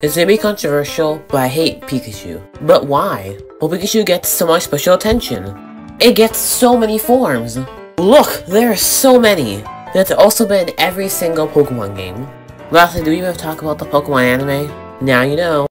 It's gonna be controversial, but I hate Pikachu. But why? Well, Pikachu gets so much special attention. It gets so many forms. Look, there are so many. That's also been in every single Pokemon game. Lastly, do we even talk about the Pokemon anime? Now you know.